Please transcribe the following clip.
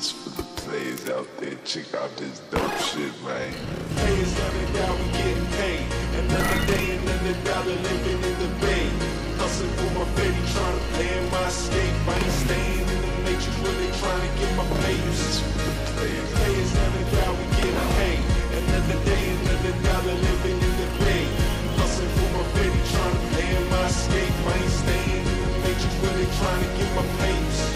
This for the players out there, check out this dope shit, man. Payers every dollar we getting paid. Another day, another dollar living in the bay. Hustling for my baby, trying to plan my escape. I ain't staying in the matrix, really trying to get my papers. This for the players. Payers every dollar we getting paid. Another day, another dollar living in the bay. Hustling for my baby, trying to plan my escape. I ain't staying in the matrix, really trying to get my papers.